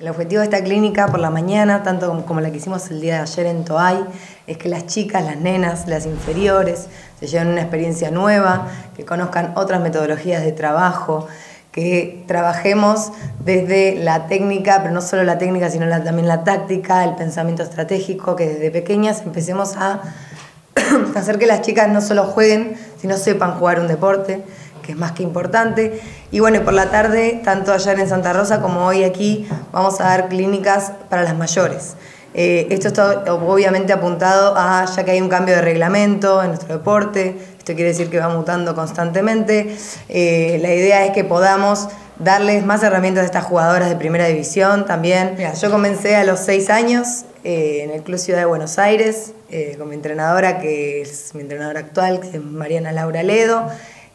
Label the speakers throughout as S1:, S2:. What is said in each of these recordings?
S1: El objetivo de esta clínica por la mañana, tanto como la que hicimos el día de ayer en Toay, es que las chicas, las nenas, las inferiores, se lleven una experiencia nueva, que conozcan otras metodologías de trabajo, que trabajemos desde la técnica, pero no solo la técnica, sino también la táctica, el pensamiento estratégico, que desde pequeñas empecemos a hacer que las chicas no solo jueguen, sino sepan jugar un deporte, que es más que importante. Y bueno, por la tarde, tanto ayer en Santa Rosa como hoy aquí, vamos a dar clínicas para las mayores. Eh, esto está obviamente apuntado a, ya que hay un cambio de reglamento en nuestro deporte, esto quiere decir que va mutando constantemente, eh, la idea es que podamos darles más herramientas a estas jugadoras de primera división también. yo comencé a los seis años eh, en el Club Ciudad de Buenos Aires con mi entrenadora, que es mi entrenadora actual, que es Mariana Laura Ledo.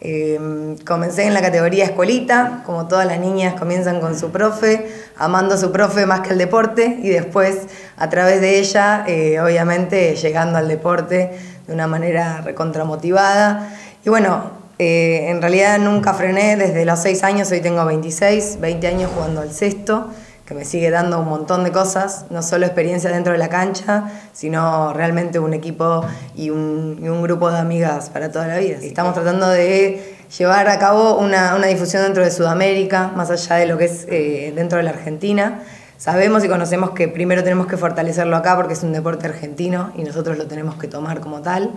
S1: Eh, comencé en la categoría escuelita, como todas las niñas comienzan con su profe, amando a su profe más que al deporte y después a través de ella, eh, obviamente llegando al deporte de una manera recontramotivada. Y bueno, eh, en realidad nunca frené desde los 6 años, hoy tengo 26, 20 años jugando al sexto que me sigue dando un montón de cosas, no solo experiencia dentro de la cancha, sino realmente un equipo y un, grupo de amigas para toda la vida. Estamos tratando de llevar a cabo una, difusión dentro de Sudamérica, más allá de lo que es eh, dentro de la Argentina. Sabemos y conocemos que primero tenemos que fortalecerlo acá porque es un deporte argentino y nosotros lo tenemos que tomar como tal.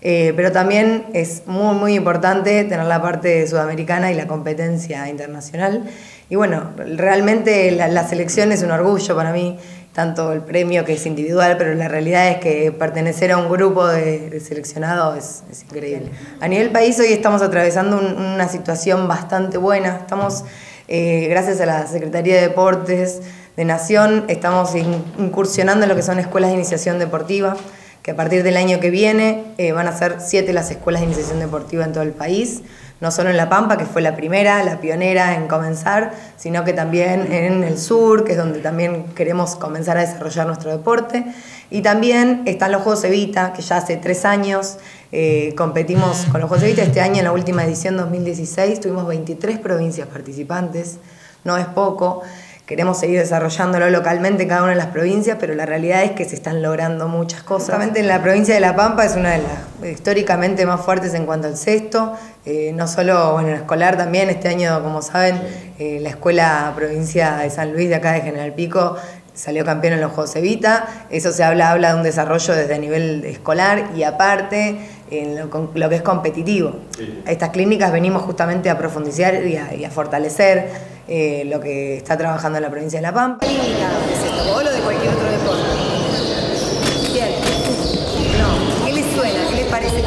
S1: Eh, pero también es muy, muy importante tener la parte sudamericana y la competencia internacional. Y bueno, realmente la, selección es un orgullo para mí, tanto el premio que es individual, pero la realidad es que pertenecer a un grupo de, seleccionados es, increíble. A nivel país hoy estamos atravesando una situación bastante buena. Estamos, eh, gracias a la Secretaría de Deportes de Nación, estamos incursionando en lo que son escuelas de iniciación deportiva que a partir del año que viene eh, van a ser siete las escuelas de iniciación deportiva en todo el país, no solo en La Pampa, que fue la primera, la pionera en comenzar, sino que también en el sur, que es donde también queremos comenzar a desarrollar nuestro deporte. Y también están los Juegos Evita, que ya hace tres años eh, competimos con los Juegos Evita. Este año, en la última edición 2016, tuvimos 23 provincias participantes, no es poco. Queremos seguir desarrollándolo localmente en cada una de las provincias, pero la realidad es que se están logrando muchas cosas. Justamente en la provincia de La Pampa es una de las históricamente más fuertes en cuanto al sexto, eh, no solo bueno, en escolar también, este año, como saben, eh, la Escuela Provincia de San Luis de acá de General Pico salió campeón en los Juegos Evita, eso se habla, habla de un desarrollo desde nivel escolar y aparte en lo, que es competitivo. Estas clínicas venimos justamente a profundizar y a fortalecer eh, lo que está trabajando en la provincia de La Pampa.
S2: ¿Clínica es esto? ¿O lo de cualquier otro deporte? Bien. No. ¿Qué les suena? ¿Qué les parece?